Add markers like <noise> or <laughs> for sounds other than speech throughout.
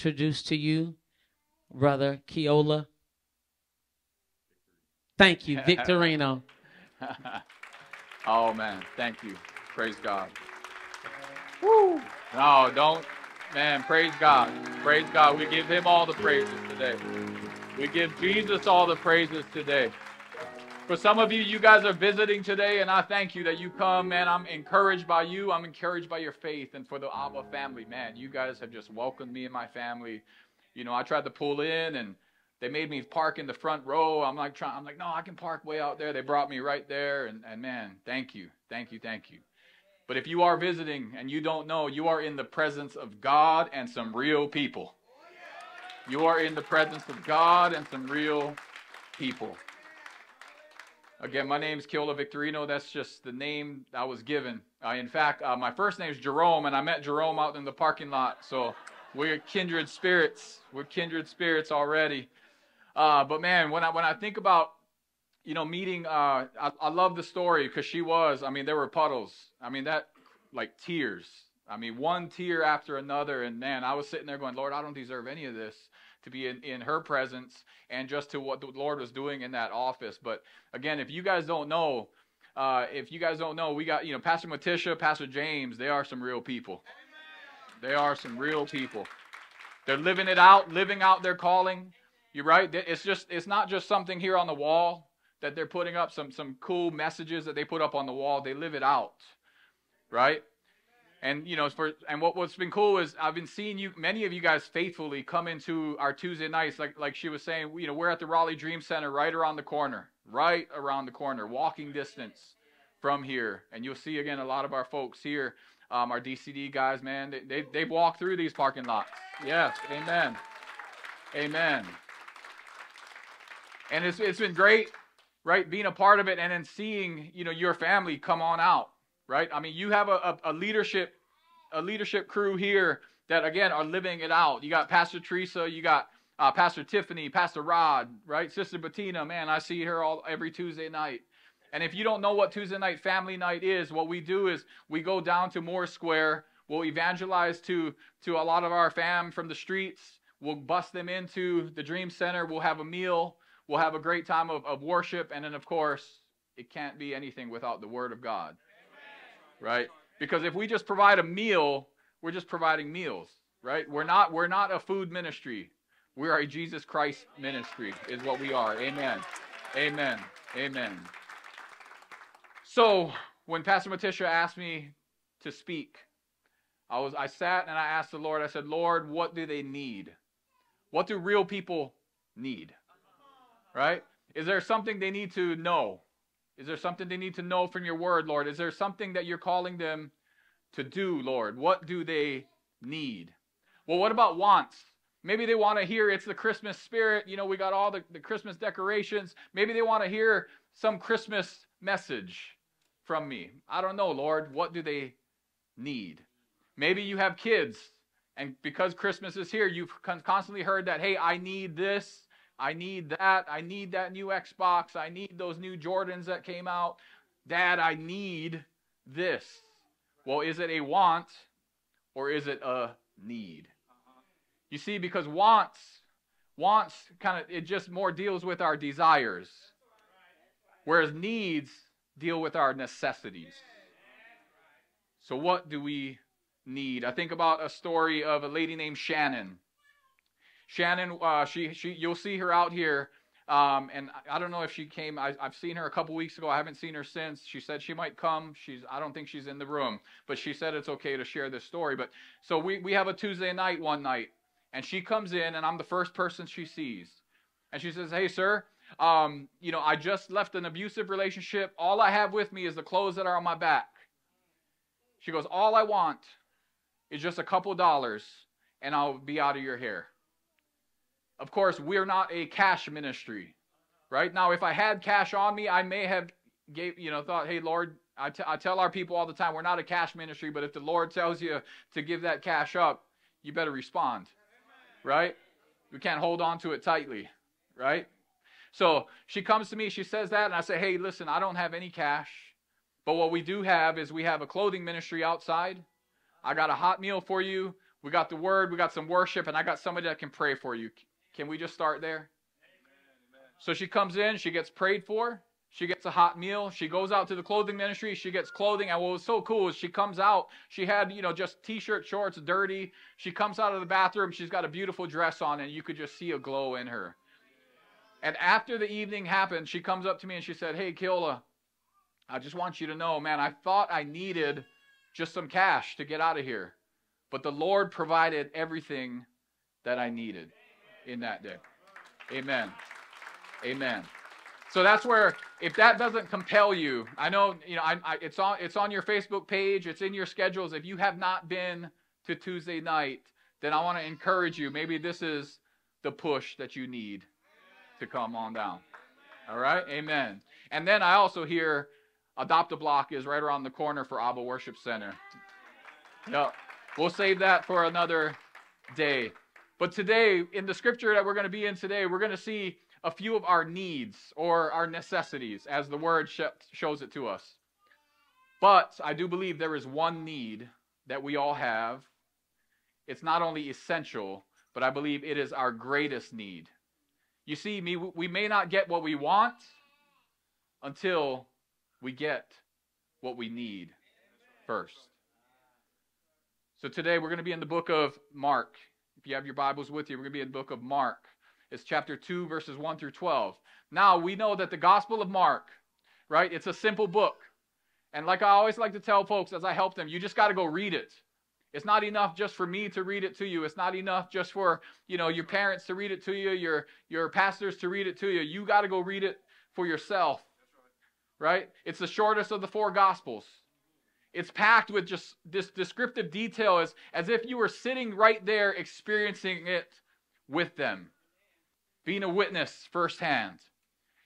introduce to you Brother Keola. Thank you, Victorino. <laughs> oh man, thank you. Praise God. Woo. No, don't man, praise God. Praise God. We give him all the praises today. We give Jesus all the praises today. For some of you, you guys are visiting today, and I thank you that you come, man. I'm encouraged by you. I'm encouraged by your faith. And for the Abba family, man, you guys have just welcomed me and my family. You know, I tried to pull in and they made me park in the front row. I'm like trying, I'm like, no, I can park way out there. They brought me right there. And, and man, thank you. Thank you. Thank you. But if you are visiting and you don't know, you are in the presence of God and some real people. You are in the presence of God and some real people. Again, my name is Victorino. That's just the name I was given. Uh, in fact, uh, my first name is Jerome, and I met Jerome out in the parking lot. So we're kindred spirits. We're kindred spirits already. Uh, but man, when I when I think about you know meeting, uh, I, I love the story because she was. I mean, there were puddles. I mean that like tears. I mean, one tear after another, and man, I was sitting there going, Lord, I don't deserve any of this to be in, in her presence and just to what the Lord was doing in that office. But again, if you guys don't know, uh, if you guys don't know, we got, you know, Pastor Matisha, Pastor James, they are some real people. They are some real people. They're living it out, living out their calling. You're right. It's just, it's not just something here on the wall that they're putting up, some, some cool messages that they put up on the wall. They live it out. Right? And you know, for and what what's been cool is I've been seeing you, many of you guys faithfully come into our Tuesday nights, like like she was saying. You know, we're at the Raleigh Dream Center, right around the corner, right around the corner, walking distance from here. And you'll see again a lot of our folks here, um, our DCD guys, man, they, they they've walked through these parking lots. Yes, amen, amen. And it's it's been great, right, being a part of it, and then seeing you know your family come on out right? I mean, you have a, a, a, leadership a leadership crew here that again are living it out. You got Pastor Teresa, you got uh, Pastor Tiffany, Pastor Rod, right? Sister Bettina, man, I see her all every Tuesday night. And if you don't know what Tuesday night family night is, what we do is we go down to Moore Square. We'll evangelize to to a lot of our fam from the streets. We'll bust them into the Dream Center. We'll have a meal. We'll have a great time of, of worship. And then, of course, it can't be anything without the Word of God right? Because if we just provide a meal, we're just providing meals, right? We're not we're not a food ministry. We are a Jesus Christ ministry, is what we are. Amen. Amen. Amen. So when Pastor Matisha asked me to speak, I was I sat and I asked the Lord, I said, Lord, what do they need? What do real people need? Right? Is there something they need to know? Is there something they need to know from your word, Lord? Is there something that you're calling them to do, Lord? What do they need? Well, what about wants? Maybe they want to hear it's the Christmas spirit. You know, we got all the, the Christmas decorations. Maybe they want to hear some Christmas message from me. I don't know, Lord. What do they need? Maybe you have kids, and because Christmas is here, you've constantly heard that, hey, I need this, I need that. I need that new Xbox. I need those new Jordans that came out. Dad, I need this. Well, is it a want or is it a need? You see, because wants, wants kind of, it just more deals with our desires, whereas needs deal with our necessities. So, what do we need? I think about a story of a lady named Shannon. Shannon, uh, she, she, you'll see her out here. Um, and I don't know if she came. I, have seen her a couple weeks ago. I haven't seen her since. She said she might come. She's. I don't think she's in the room, but she said it's okay to share this story. But so we we have a Tuesday night one night, and she comes in, and I'm the first person she sees, and she says, "Hey, sir, um, you know, I just left an abusive relationship. All I have with me is the clothes that are on my back." She goes, "All I want is just a couple dollars, and I'll be out of your hair." Of course, we're not a cash ministry, right? Now, if I had cash on me, I may have gave, you know, thought, hey, Lord, I, t- I tell our people all the time, we're not a cash ministry, but if the Lord tells you to give that cash up, you better respond, right? We can't hold on to it tightly, right? So she comes to me, she says that, and I say, hey, listen, I don't have any cash, but what we do have is we have a clothing ministry outside. I got a hot meal for you. We got the word, we got some worship, and I got somebody that can pray for you. Can we just start there? So she comes in, she gets prayed for, she gets a hot meal, she goes out to the clothing ministry, she gets clothing, and what was so cool is she comes out, she had, you know, just t-shirt, shorts, dirty. She comes out of the bathroom, she's got a beautiful dress on, and you could just see a glow in her. And after the evening happened, she comes up to me and she said, Hey, Keola, I just want you to know, man, I thought I needed just some cash to get out of here. But the Lord provided everything that I needed in that day. Amen. Amen. So that's where, if that doesn't compel you, I know, you know, I, I, it's on, it's on your Facebook page, it's in your schedules. If you have not been to Tuesday night, then I want to encourage you. Maybe this is the push that you need to come on down. All right, Amen. And then I also hear Adopt a Block is right around the corner for Abba Worship Center. Yep. We'll save that for another day. But today, in the scripture that we're going to be in today, we're going to see a few of our needs or our necessities as the word sh- shows it to us. But I do believe there is one need that we all have. It's not only essential, but I believe it is our greatest need. You see, me, we may not get what we want until we get what we need first. So today we're going to be in the book of Mark. If you have your Bibles with you, we're going to be in the book of Mark. It's chapter 2, verses 1 through 12. Now, we know that the Gospel of Mark, right, it's a simple book. And like I always like to tell folks as I help them, you just got to go read it. It's not enough just for me to read it to you. It's not enough just for, you know, your parents to read it to you, your your pastors to read it to you. You got to go read it for yourself. Right? It's the shortest of the four gospels. It's packed with just this descriptive detail as, as if you were sitting right there experiencing it with them, being a witness firsthand.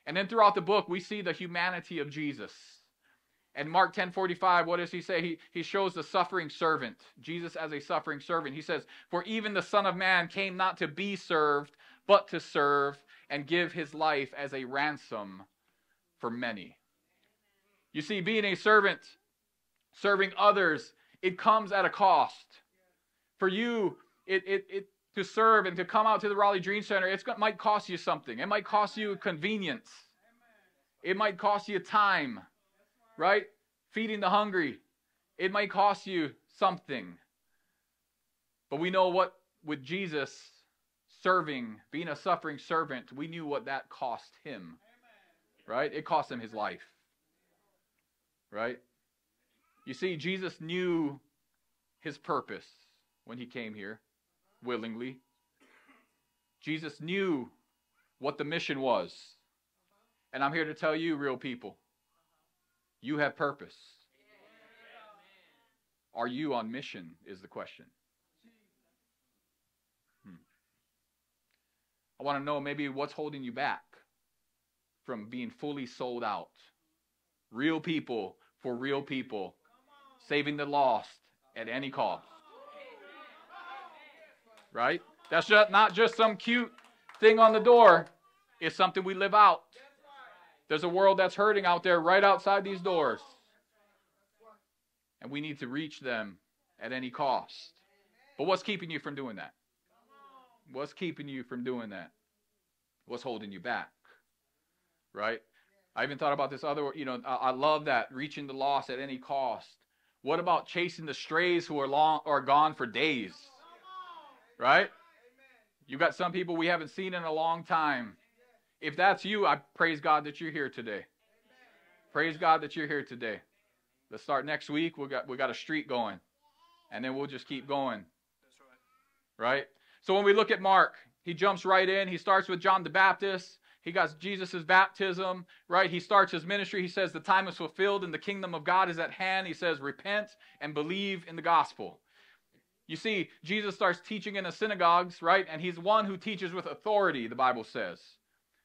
And then throughout the book, we see the humanity of Jesus. And Mark 10:45, what does he say? He, he shows the suffering servant, Jesus as a suffering servant. He says, For even the Son of Man came not to be served, but to serve and give his life as a ransom for many. You see, being a servant serving others, it comes at a cost. For you, it, it, it to serve and to come out to the Raleigh Dream Center, it might cost you something. It might cost you convenience. It might cost you time, right? Feeding the hungry. It might cost you something. But we know what, with Jesus serving, being a suffering servant, we knew what that cost him, right? It cost him his life, right? You see, Jesus knew his purpose when he came here willingly. Jesus knew what the mission was. And I'm here to tell you, real people, you have purpose. Are you on mission? Is the question. Hmm. I want to know maybe what's holding you back from being fully sold out. Real people for real people saving the lost at any cost. Right? That's just not just some cute thing on the door. It's something we live out. There's a world that's hurting out there right outside these doors. And we need to reach them at any cost. But what's keeping you from doing that? What's keeping you from doing that? What's holding you back? Right? I even thought about this other, you know, I, love that, reaching the lost at any cost. What about chasing the strays who are long or gone for days? Right? You got some people we haven't seen in a long time. If that's you, I praise God that you're here today. Praise God that you're here today. Let's start next week. We got we got a street going. And then we'll just keep going. Right? So when we look at Mark, he jumps right in. He starts with John the Baptist. He got Jesus' baptism, right? He starts his ministry. He says, The time is fulfilled and the kingdom of God is at hand. He says, Repent and believe in the gospel. You see, Jesus starts teaching in the synagogues, right? And he's one who teaches with authority, the Bible says.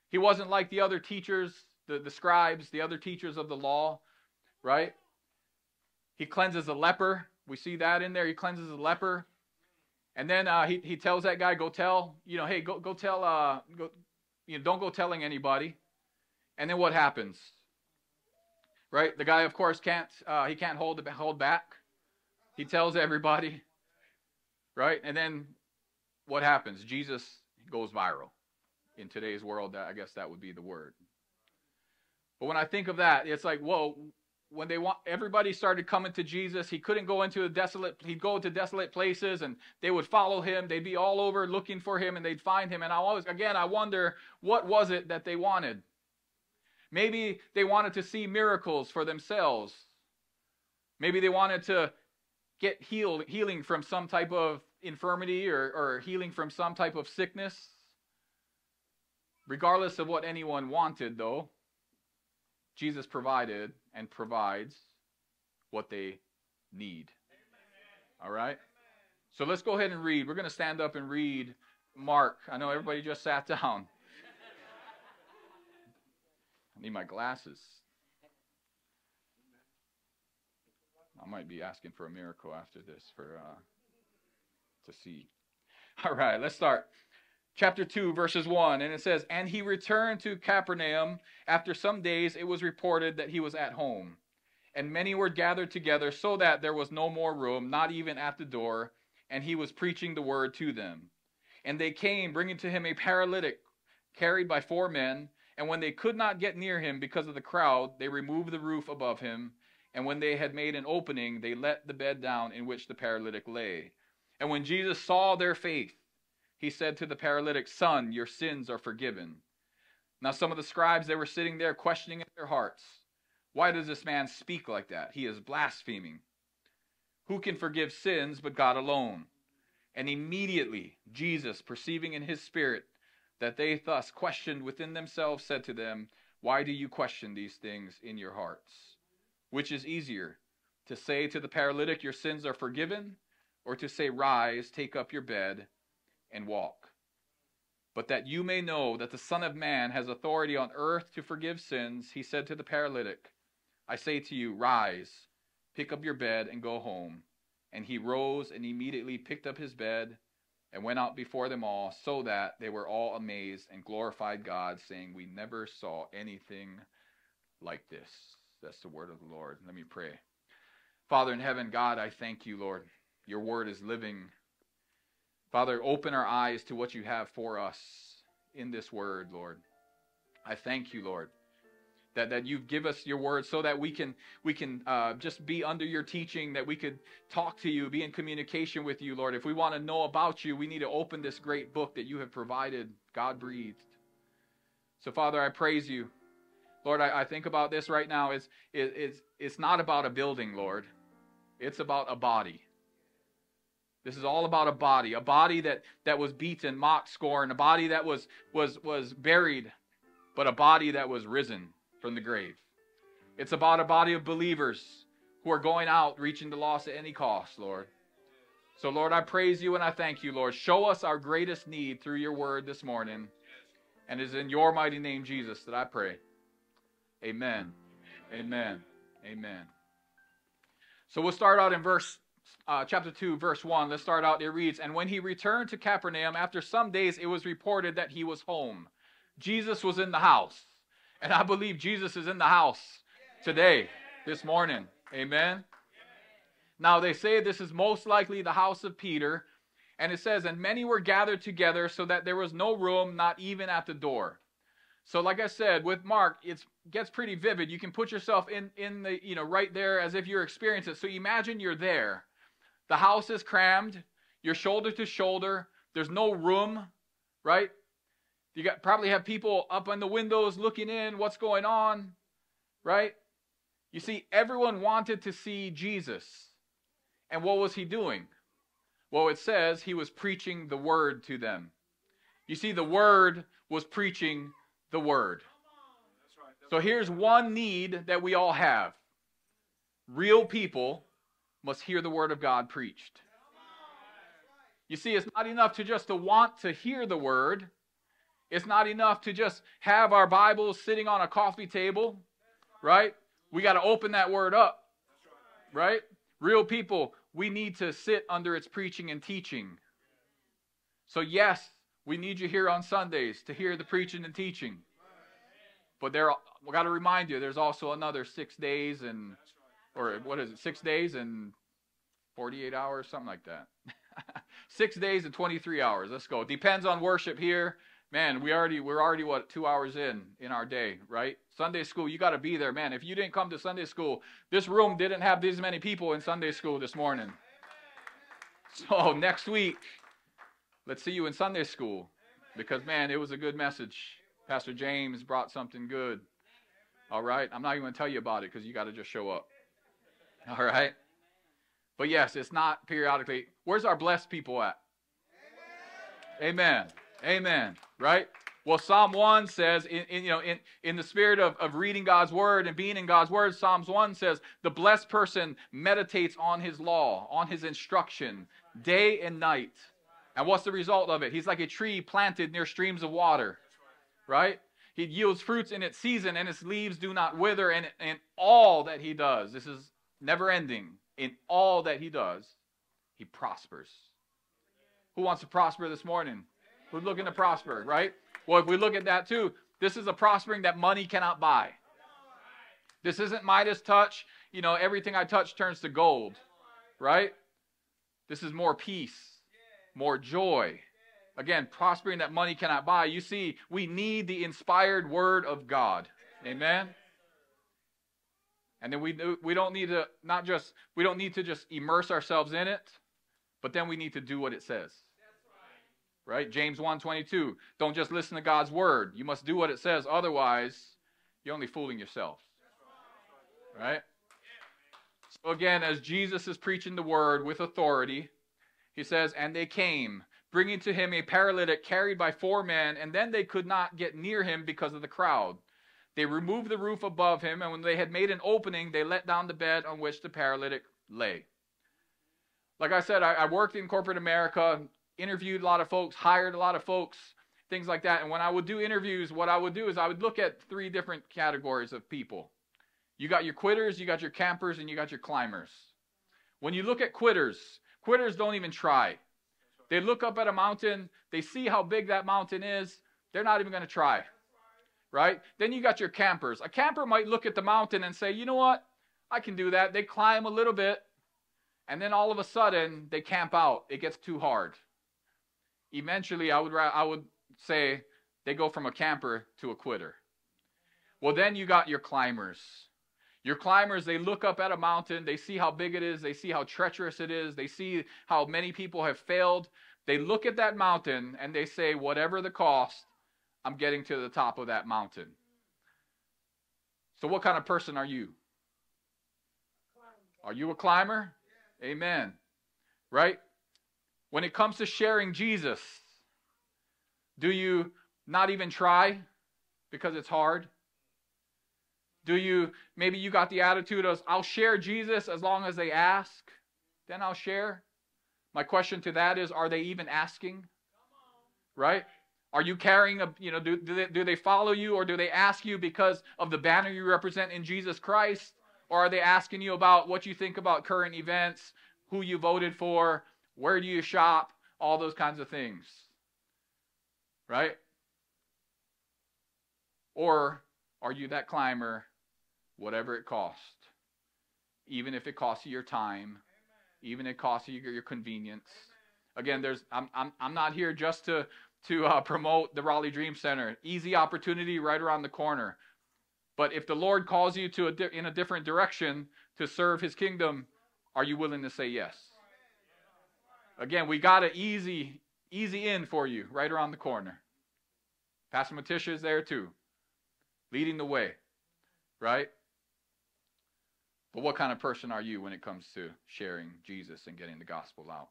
He wasn't like the other teachers, the, the scribes, the other teachers of the law, right? He cleanses a leper. We see that in there. He cleanses a leper. And then uh, he, he tells that guy, go tell, you know, hey, go, go tell, uh, go, you know, don't go telling anybody. And then what happens? Right? The guy, of course, can't uh, he can't hold hold back. He tells everybody. right? And then what happens? Jesus goes viral. In today's world, I guess that would be the word. But when I think of that, it's like, whoa, when they want everybody started coming to Jesus, he couldn't go into a desolate he'd go to desolate places and they would follow him. They'd be all over looking for him and they'd find him. And I always again I wonder what was it that they wanted? Maybe they wanted to see miracles for themselves. Maybe they wanted to get healed healing from some type of infirmity or, or healing from some type of sickness. Regardless of what anyone wanted, though, Jesus provided and provides what they need. All right? So let's go ahead and read. We're going to stand up and read Mark. I know everybody just sat down. I need my glasses. I might be asking for a miracle after this for uh, to see. All right, let's start chapter 2, verses 1. And it says, And he returned to Capernaum. After some days, it was reported that he was at home. And many were gathered together, so that there was no more room, not even at the door. And he was preaching the word to them. And they came, bringing to him a paralytic carried by four men. And when they could not get near him because of the crowd, they removed the roof above him. And when they had made an opening, they let the bed down in which the paralytic lay. And when Jesus saw their faith, he said to the paralytic, Son, your sins are forgiven. Now, some of the scribes, they were sitting there questioning in their hearts, Why does this man speak like that? He is blaspheming. Who can forgive sins but God alone? And immediately, Jesus, perceiving in his spirit that they thus questioned within themselves, said to them, Why do you question these things in your hearts? Which is easier, to say to the paralytic, Your sins are forgiven, or to say, Rise, take up your bed, and walk. But that you may know that the Son of Man has authority on earth to forgive sins, he said to the paralytic, I say to you, rise, pick up your bed, and go home. And he rose and immediately picked up his bed and went out before them all, so that they were all amazed and glorified God, saying, We never saw anything like this. That's the word of the Lord. Let me pray. Father in heaven, God, I thank you, Lord. Your word is living Father, open our eyes to what you have for us in this word, Lord. I thank you, Lord, that, that you've give us your word so that we can we can uh, just be under your teaching, that we could talk to you, be in communication with you, Lord. If we want to know about you, we need to open this great book that you have provided, God breathed. So, Father, I praise you. Lord, I, I think about this right now. It's, it, it's, it's not about a building, Lord. It's about a body. This is all about a body, a body that, that was beaten, mocked, scorned, a body that was, was, was buried, but a body that was risen from the grave. It's about a body of believers who are going out reaching the lost at any cost, Lord. So, Lord, I praise you and I thank you, Lord. Show us our greatest need through your word this morning. And it is in your mighty name, Jesus, that I pray. Amen. Amen. Amen. So we'll start out in verse uh, chapter 2, verse 1. Let's start out. It reads And when he returned to Capernaum, after some days, it was reported that he was home. Jesus was in the house. And I believe Jesus is in the house today, this morning. Amen. Now, they say this is most likely the house of Peter. And it says, And many were gathered together so that there was no room, not even at the door. So, like I said, with Mark, it gets pretty vivid. You can put yourself in, in the, you know, right there as if you're experiencing it. So imagine you're there the house is crammed. You're shoulder to shoulder. There's no room, right? You got probably have people up on the windows looking in, what's going on, right? You see, everyone wanted to see Jesus. And what was he doing? Well, it says he was preaching the word to them. You see, the word was preaching the word. So here's one need that we all have real people must hear the word of God preached. You see, it's not enough to just to want to hear the word. It's not enough to just have our Bibles sitting on a coffee table, right? We got to open that word up, right? Real people, we need to sit under its preaching and teaching. So, yes, we need you here on Sundays to hear the preaching and teaching. But there, we got to remind you, there's also another six days and or what is it, six days and 48 hours, something like that. <laughs> Six days and 23 hours. Let's go. Depends on worship here. Man, we already we're already what two hours in in our day, right? Sunday school, you got to be there, man. If you didn't come to Sunday school, this room didn't have these many people in Sunday school this morning. So next week, let's see you in Sunday school, because man, it was a good message. Pastor James brought something good. All right, I'm not even going to tell you about it because you got to just show up. <laughs> All right. But yes, it's not periodically. Where's our blessed people at? Amen. Amen. Right? Well, Psalm 1 says, in, in, you know, in, in the spirit of, of reading God's word and being in God's word, Psalms 1 says, the blessed person meditates on his law, on his instruction, day and night. And what's the result of it? He's like a tree planted near streams of water. Right? He yields fruits in its season, and its leaves do not wither, and in all that he does, this is never ending, in all that he does, he prospers. Who wants to prosper this morning? Who's looking to prosper, right? Well, if we look at that too, this is a prospering that money cannot buy. This isn't Midas touch. You know, everything I touch turns to gold, right? This is more peace, more joy. Again, prospering that money cannot buy. You see, we need the inspired word of God. Amen. And then we we don't need to not just we don't need to just immerse ourselves in it, but then we need to do what it says. Right? right? James 1:22. Don't just listen to God's word. You must do what it says, otherwise you're only fooling yourself. Right? So again, as Jesus is preaching the word with authority, he says, "And they came, bringing to him a paralytic carried by four men, and then they could not get near him because of the crowd." They removed the roof above him, and when they had made an opening, they let down the bed on which the paralytic lay. Like I said, I, I, worked in corporate America, interviewed a lot of folks, hired a lot of folks, things like that. And when I would do interviews, what I would do is I would look at three different categories of people. You got your quitters, you got your campers, and you got your climbers. When you look at quitters, quitters don't even try. They look up at a mountain, they see how big that mountain is, they're not even going to try right? Then you got your campers. A camper might look at the mountain and say, you know what? I can do that. They climb a little bit, and then all of a sudden they camp out. It gets too hard. Eventually, I would I would say they go from a camper to a quitter. Well, then you got your climbers. Your climbers, they look up at a mountain, they see how big it is, they see how treacherous it is, they see how many people have failed. They look at that mountain and they say, whatever the cost, I'm getting to the top of that mountain. So, what kind of person are you? Are you a climber? Amen. Right? When it comes to sharing Jesus, do you not even try because it's hard? Do you, maybe you got the attitude of, I'll share Jesus as long as they ask, then I'll share? My question to that is, are they even asking? Right? Are you carrying a, you know, do, do, they, do they follow you or do they ask you because of the banner you represent in Jesus Christ? Or are they asking you about what you think about current events, who you voted for, where do you shop, all those kinds of things? Right? Or are you that climber, whatever it costs? Even if it costs you your time, even if it costs you your convenience. Again, there's I'm I'm I'm not here just to to uh, promote the Raleigh Dream Center. Easy opportunity right around the corner. But if the Lord calls you to a di- in a different direction to serve His kingdom, are you willing to say yes? Again, we got an easy, easy in for you right around the corner. Pastor Matisha is there too, leading the way, right? But what kind of person are you when it comes to sharing Jesus and getting the gospel out?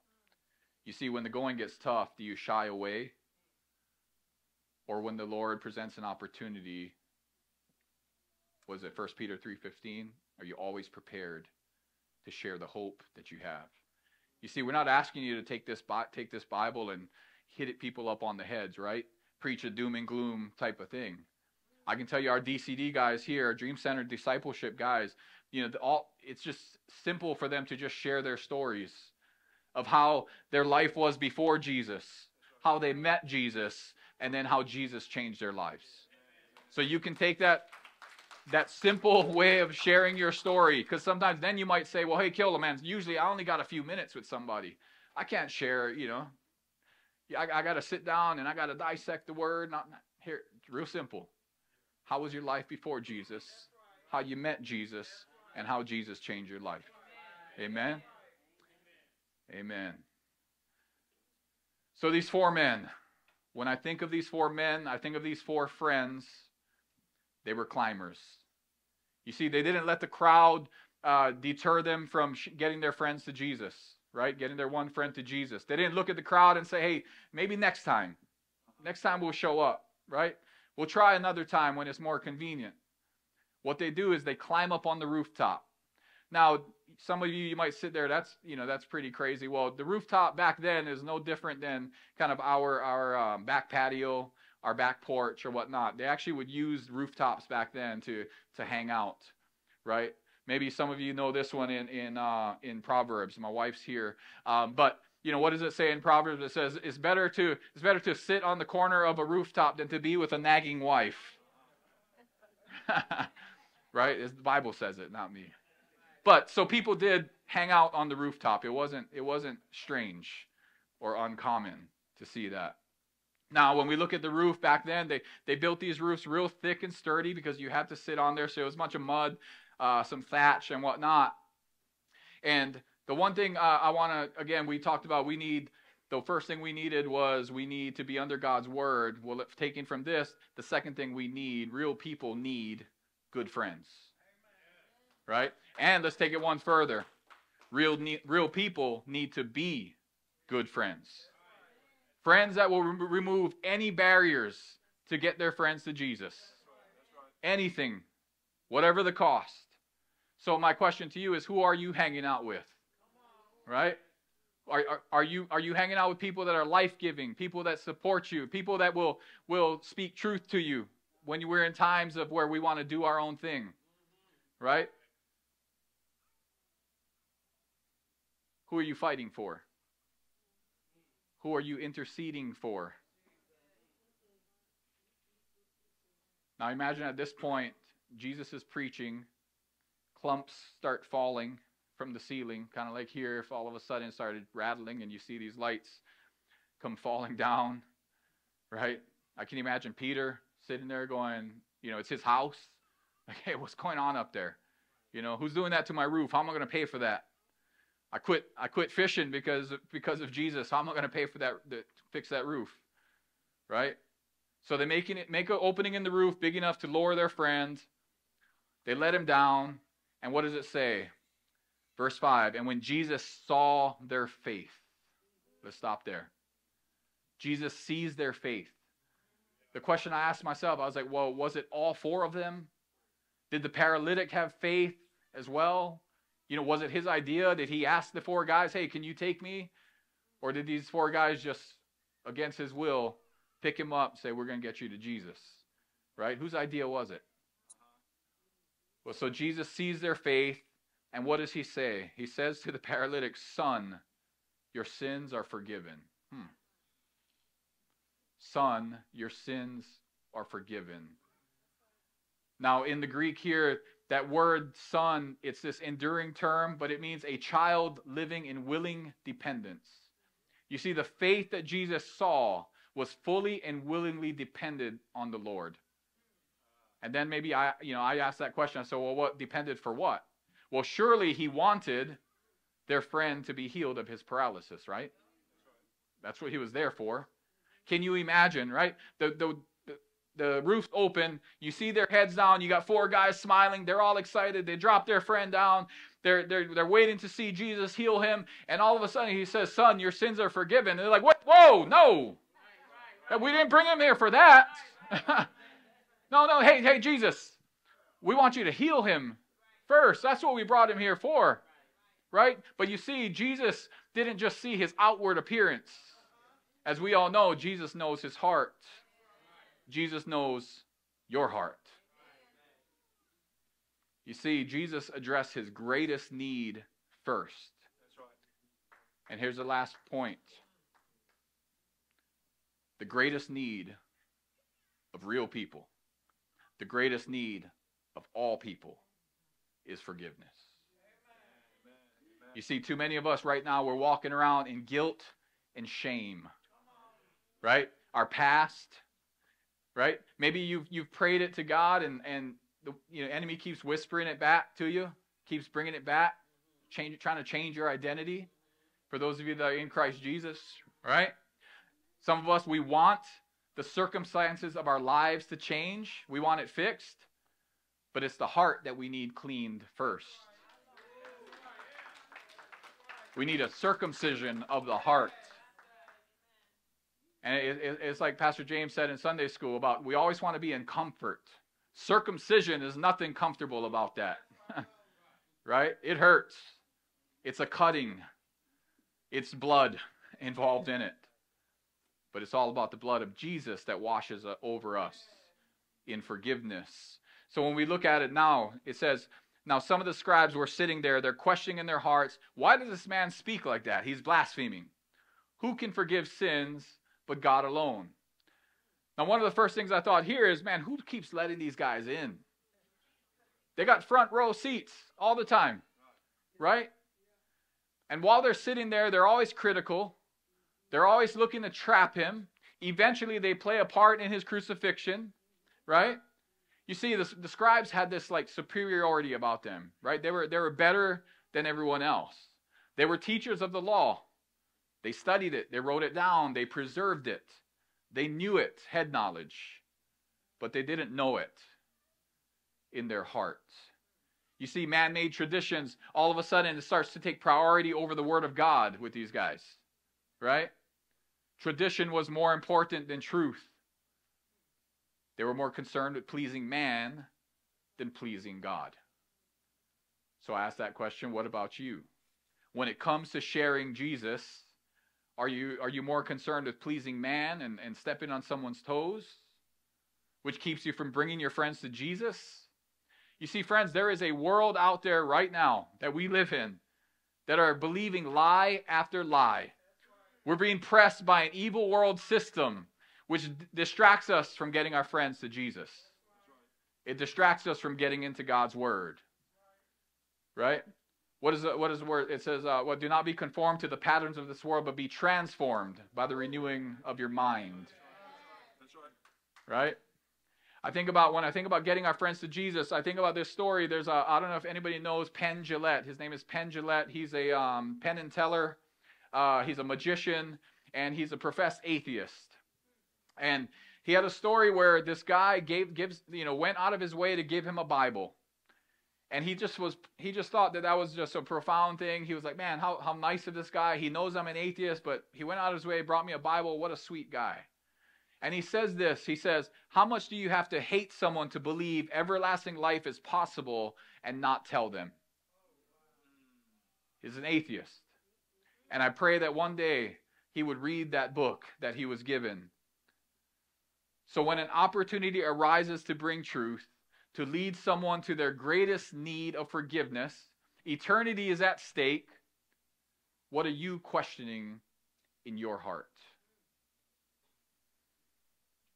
You see, when the going gets tough, do you shy away or when the Lord presents an opportunity, was it 1 Peter 3:15? Are you always prepared to share the hope that you have? You see, we're not asking you to take this take this Bible and hit it people up on the heads, right? Preach a doom and gloom type of thing. I can tell you, our DCD guys here, our Dream Center discipleship guys, you know, all it's just simple for them to just share their stories of how their life was before Jesus, how they met Jesus, and then how Jesus changed their lives. So you can take that that simple <laughs> way of sharing your story because sometimes then you might say, well, hey, kill Keola, man, usually I only got a few minutes with somebody. I can't share, you know. I, I got to sit down and I got to dissect the word. Not, not here, real simple. How was your life before Jesus? How you met Jesus and how Jesus changed your life. Amen. Amen. So these four men, when I think of these four men, I think of these four friends. They were climbers. You see, they didn't let the crowd uh, deter them from sh- getting their friends to Jesus, right? Getting their one friend to Jesus. They didn't look at the crowd and say, hey, maybe next time. Next time we'll show up, right? We'll try another time when it's more convenient. What they do is they climb up on the rooftop. Now, some of you you might sit there that's you know that's pretty crazy. Well the rooftop back then is no different than kind of our our um, back patio our back porch or whatnot. They actually would use rooftops back then to to hang out right? Maybe some of you know this one in in uh, in proverbs. My wife's here. Um, but you know what does it say in proverbs? It says it's better to it's better to sit on the corner of a rooftop than to be with a nagging wife. <laughs> Right? The bible says it not me but so people did hang out on the rooftop. It wasn't it wasn't strange or uncommon to see that. Now, when we look at the roof back then, they, they built these roofs real thick and sturdy because you had to sit on there. So it was a bunch of mud, uh, some thatch, and whatnot. And the one thing uh, I want to, again, we talked about we need, the first thing we needed was we need to be under God's word. Well, taking from this, the second thing we need, real people need good friends. Right? And let's take it one further. Real, real people need to be good friends. Friends that will re- remove any barriers to get their friends to Jesus. Anything, whatever the cost. So my question to you is who are you hanging out with? Right? Are, are, are, you are you hanging out with people that are life-giving, people that support you, people that will will speak truth to you when you, we're in times of where we want to do our own thing? Right? Who are you fighting for? Who are you interceding for? Now imagine at this point, Jesus is preaching, clumps start falling from the ceiling, kind of like here, if all of a sudden it started rattling and you see these lights come falling <laughs> down, right? I can imagine Peter sitting there going, you know, it's his house. <laughs> Like, hey, what's going on up there? You know, who's doing that to my roof? How am I going to pay for that? I quit I quit fishing because because of Jesus. How am I going to pay for that to fix that roof? Right? So they making it make an opening in the roof big enough to lower their friend. They let him down, and what does it say? Verse 5, and when Jesus saw their faith. Let's stop there. Jesus sees their faith. The question I asked myself, I was like, well, was it all four of them? Did the paralytic have faith as well? You know, was it his idea? Did he ask the four guys, hey, can you take me? Or did these four guys just, against his will, pick him up, say, we're going to get you to Jesus? Right? Whose idea was it? Well, so Jesus sees their faith, and what does he say? He says to the paralytic, Son, your sins are forgiven. Hmm. Son, your sins are forgiven. Now, in the Greek here, that word son, it's this enduring term, but it means a child living in willing dependence. You see, the faith that Jesus saw was fully and willingly dependent on the Lord. And then maybe I, you know, I asked that question. I said, well, what depended for what? Well, surely he wanted their friend to be healed of his paralysis, right? That's what he was there for. Can you imagine, right? The, the, the roof open. You see their heads down. You got four guys smiling. They're all excited. They drop their friend down. They're, they're, they're waiting to see Jesus heal him. And all of a sudden he says, Son, your sins are forgiven. And they're like, What? Whoa, no. We didn't bring him here for that. <laughs> no, no. Hey, hey, Jesus, we want you to heal him first. That's what we brought him here for. Right? But you see, Jesus didn't just see his outward appearance. As we all know, Jesus knows his heart. Jesus knows your heart. You see, Jesus addressed his greatest need first. And here's the last point the greatest need of real people, the greatest need of all people is forgiveness. You see, too many of us right now, we're walking around in guilt and shame. Right? Our past. Right? Maybe you've you've prayed it to God and and the you know enemy keeps whispering it back to you, keeps bringing it back, change, trying to change your identity. For those of you that are in Christ Jesus, right? Some of us we want the circumstances of our lives to change. We want it fixed, but it's the heart that we need cleaned first. We need a circumcision of the heart. And it, it, it's like Pastor James said in Sunday school about we always want to be in comfort. Circumcision is nothing comfortable about that. <laughs> right? It hurts. It's a cutting, it's blood <laughs> involved in it. But it's all about the blood of Jesus that washes uh, over us in forgiveness. So when we look at it now, it says, Now some of the scribes were sitting there, they're questioning in their hearts, Why does this man speak like that? He's blaspheming. Who can forgive sins but God alone? Now, one of the first things I thought here is, man, who keeps letting these guys in? They got front row seats all the time, right? And while they're sitting there, they're always critical. They're always looking to trap him. Eventually, they play a part in his crucifixion, right? You see, the, the scribes had this like superiority about them, right? They were, they were better than everyone else. They were teachers of the law. They studied it, they wrote it down, they preserved it. They knew it, head knowledge, but they didn't know it in their hearts. You see, man made traditions, all of a sudden it starts to take priority over the Word of God with these guys, right? Tradition was more important than truth. They were more concerned with pleasing man than pleasing God. So I ask that question what about you? When it comes to sharing Jesus, are you, are you more concerned with pleasing man and, and stepping on someone's toes, which keeps you from bringing your friends to Jesus? You see, friends, there is a world out there right now that we live in that are believing lie after lie. We're being pressed by an evil world system which distracts us from getting our friends to Jesus. It distracts us from getting into God's word. Right? What is the, what is the word? It says, uh, "Well, do not be conformed to the patterns of this world, but be transformed by the renewing of your mind." Right? I think about when I think about getting our friends to Jesus. I think about this story. There's a I don't know if anybody knows Penn Jillette. His name is Penn Jillette. He's a um, Penn and Teller. Uh, he's a magician and he's a professed atheist. And he had a story where this guy gave gives you know went out of his way to give him a Bible. And he just was he just thought that that was just a profound thing. He was like, "Man, how how nice of this guy. He knows I'm an atheist, but he went out of his way, brought me a Bible. What a sweet guy." And he says this He says, How much do you have to hate someone to believe everlasting life is possible and not tell them? He's an atheist. And I pray that one day he would read that book that he was given. So when an opportunity arises to bring truth, to lead someone to their greatest need of forgiveness, eternity is at stake. What are you questioning in your heart?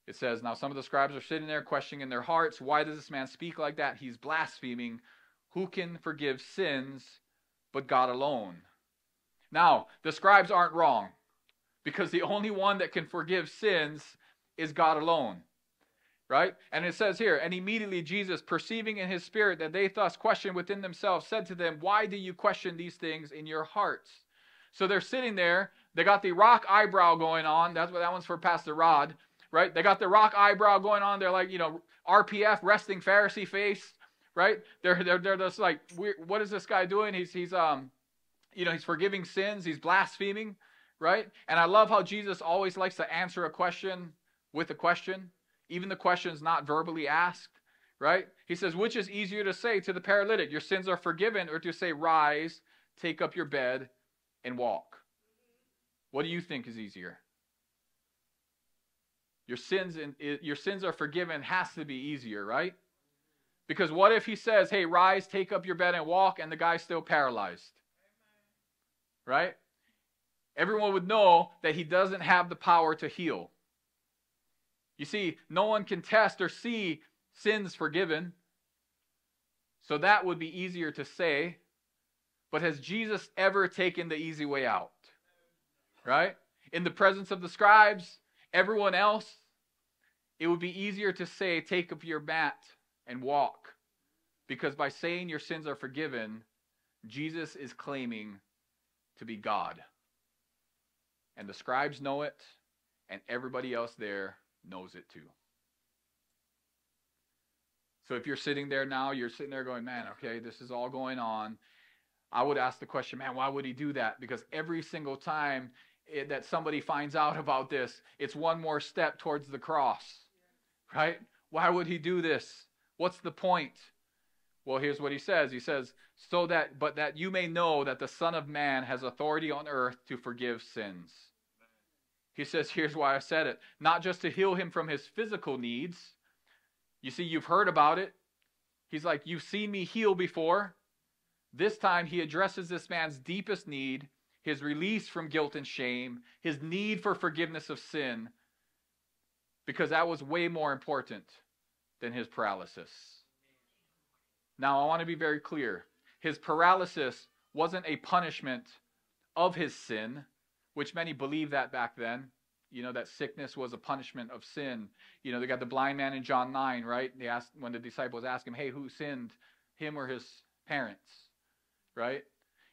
It says, Now some of the scribes are sitting there questioning in their hearts, Why does this man speak like that? He's blaspheming. Who can forgive sins but God alone? Now, the scribes aren't wrong because the only one that can forgive sins is God alone. Right? And it says here, and immediately Jesus, perceiving in his spirit that they thus questioned within themselves, said to them, Why do you question these things in your hearts? So they're sitting there. They got the rock eyebrow going on. That's what that one's for Pastor Rod right? They got the rock eyebrow going on. They're like, you know, RPF, resting Pharisee face, right? They're they're they're just like, what is this guy doing? He's he's um, you know, he's forgiving sins. He's blaspheming, right? And I love how Jesus always likes to answer a question with a question, even the question's not verbally asked, right? He says, which is easier to say to the paralytic, your sins are forgiven, or to say, rise, take up your bed, and walk? What do you think is easier? your sins and your sins are forgiven has to be easier, right? Because what if he says, "Hey, rise, take up your bed and walk," and the guy's still paralyzed? Right? Everyone would know that he doesn't have the power to heal. You see, no one can test or see sins forgiven. So that would be easier to say. But has Jesus ever taken the easy way out? Right? In the presence of the scribes, everyone else, it would be easier to say, Take up your mat and walk. Because by saying your sins are forgiven, Jesus is claiming to be God. And the scribes know it, and everybody else there knows it too. So if you're sitting there now, you're sitting there going, man, okay, this is all going on. I would ask the question, man, why would he do that? Because every single time it, that somebody finds out about this, it's one more step towards the cross, right? Why would he do this? What's the point? Well, here's what he says. He says, so that, but that you may know that the Son of Man has authority on earth to forgive sins. He says, here's why I said it. Not just to heal him from his physical needs. You see, you've heard about it. He's like, you've seen me heal before. This time he addresses this man's deepest need, his release from guilt and shame, his need for forgiveness of sin, because that was way more important than his paralysis. Now, I want to be very clear. His paralysis wasn't a punishment of his sin, which many believed that back then. You know, that sickness was a punishment of sin. You know, they got the blind man in John 9, right? They asked, when the disciples asked him, hey, who sinned, him or his parents? Right?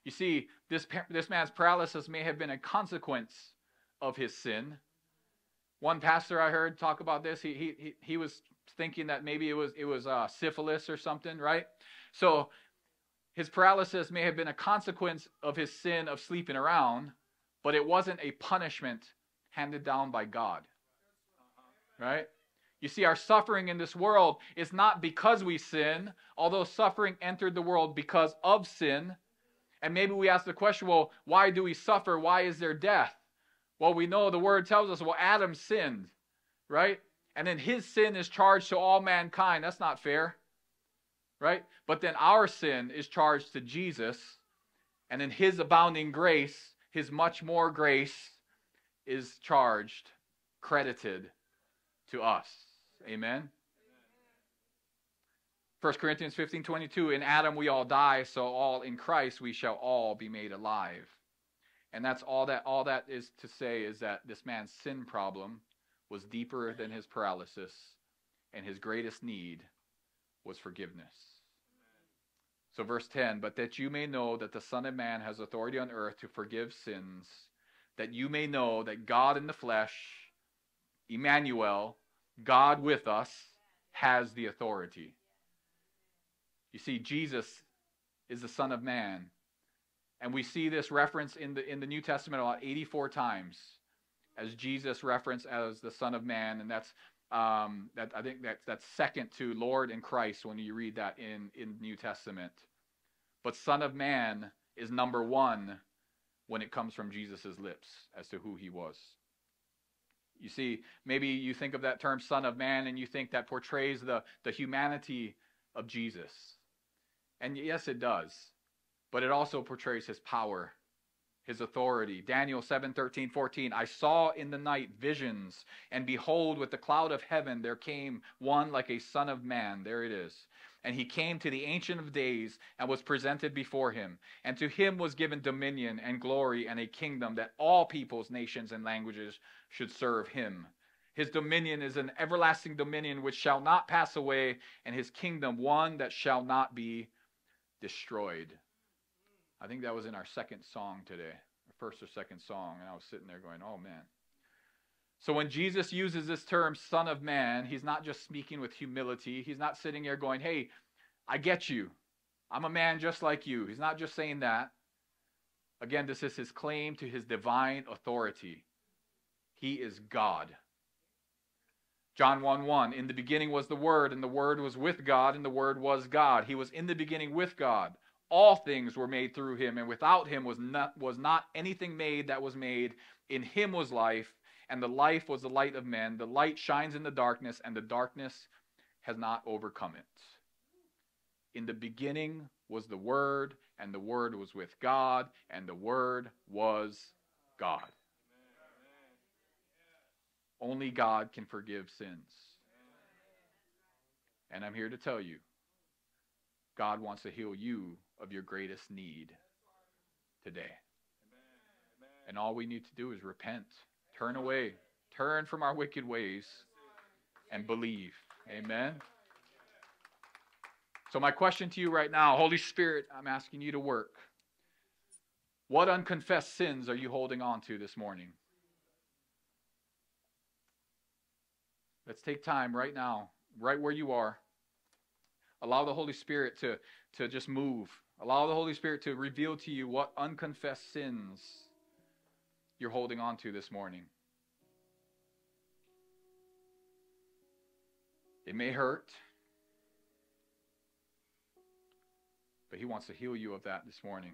You see, this, this man's paralysis may have been a consequence of his sin. One pastor I heard talk about this, he, he, he was thinking that maybe it was, it was uh, syphilis or something, right? So his paralysis may have been a consequence of his sin of sleeping around, but it wasn't a punishment handed down by God. Right? You see, our suffering in this world is not because we sin, although suffering entered the world because of sin. And maybe we ask the question, well, why do we suffer? Why is there death? Well, we know the word tells us, well, Adam sinned, right? And then his sin is charged to all mankind. That's not fair right? But then our sin is charged to Jesus, and in his abounding grace, his much more grace is charged, credited to us. Amen. 1 Corinthians 15 22, in Adam we all die, so all in Christ we shall all be made alive. And that's all that all that is to say is that this man's sin problem was deeper than his paralysis, and his greatest need was forgiveness. So, verse 10 But that you may know that the Son of Man has authority on earth to forgive sins, that you may know that God in the flesh, Emmanuel, God with us, has the authority. You see, Jesus is the Son of Man. And we see this reference in the, in the New Testament about 84 times as Jesus referenced as the Son of Man. And that's um, that I think that's that's second to Lord and Christ when you read that in in New Testament. But Son of Man is number one when it comes from Jesus' lips as to who he was. You see, maybe you think of that term Son of Man and you think that portrays the, the humanity of Jesus. And yes, it does. But it also portrays his power his authority. Daniel 7 13, 14. I saw in the night visions, and behold, with the cloud of heaven there came one like a son of man. There it is. And he came to the Ancient of Days and was presented before him. And to him was given dominion and glory and a kingdom that all peoples, nations, and languages should serve him. His dominion is an everlasting dominion which shall not pass away, and his kingdom one that shall not be destroyed. I think that was in our second song today, first or second song, and I was sitting there going, oh man. So when Jesus uses this term, Son of Man, he's not just speaking with humility. He's not sitting here going, hey, I get you. I'm a man just like you. He's not just saying that. Again, this is his claim to his divine authority. He is God. John 1 1, in the beginning was the Word, and the Word was with God, and the Word was God. He was in the beginning with God all things were made through him, and without him was not, was not anything made that was made. In him was life, and the life was the light of men. The light shines in the darkness, and the darkness has not overcome it. In the beginning was the Word, and the Word was with God, and the Word was God. Only God can forgive sins. And I'm here to tell you God wants to heal you of your greatest need today. And all we need to do is repent, turn away, turn from our wicked ways, and believe. Amen. So, my question to you right now Holy Spirit, I'm asking you to work. What unconfessed sins are you holding on to this morning? Let's take time right now, right where you are. Allow the Holy Spirit to, to just move. Allow the Holy Spirit to reveal to you what unconfessed sins you're holding on to this morning. It may hurt, but He wants to heal you of that this morning.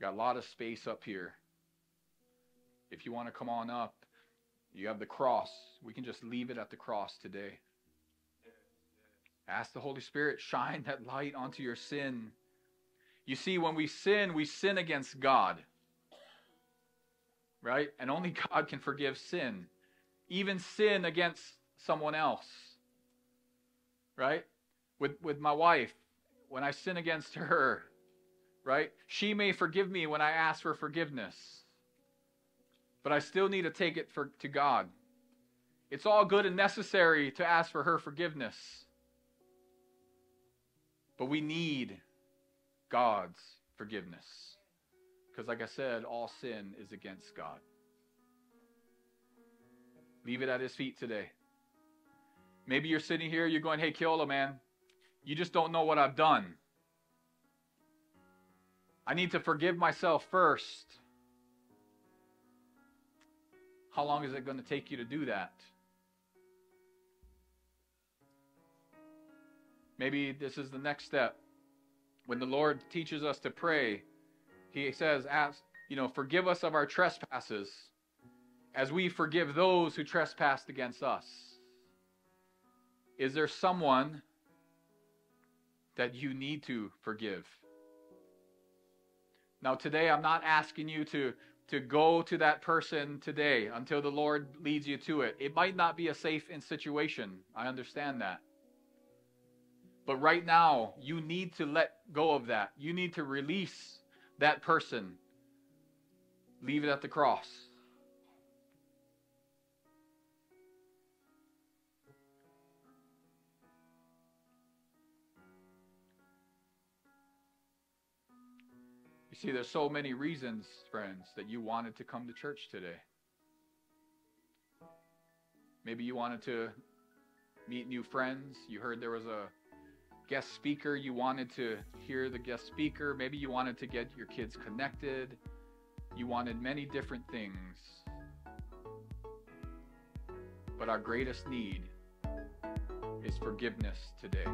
Got a lot of space up here. If you want to come on up, you have the cross. We can just leave it at the cross today. Ask the Holy Spirit, shine that light onto your sin. You see, when we sin, we sin against God. Right? And only God can forgive sin. Even sin against someone else. Right? With, with my wife, when I sin against her, right? She may forgive me when I ask for forgiveness. But I still need to take it for, to God. It's all good and necessary to ask for her forgiveness. But we need God's forgiveness. Because, like I said, all sin is against God. Leave it at his feet today. Maybe you're sitting here, you're going, hey, Keola, man, you just don't know what I've done. I need to forgive myself first. How long is it going to take you to do that? Maybe this is the next step. When the Lord teaches us to pray, He says, ask, you know, forgive us of our trespasses as we forgive those who trespassed against us. Is there someone that you need to forgive? Now, today, I'm not asking you to, to go to that person today until the Lord leads you to it. It might not be a safe situation. I understand that. But right now, you need to let go of that. You need to release that person. Leave it at the cross. You see, there's so many reasons, friends, that you wanted to come to church today. Maybe you wanted to meet new friends. You heard there was a guest speaker, you wanted to hear the guest speaker, maybe you wanted to get your kids connected, you wanted many different things. But our greatest need is forgiveness today.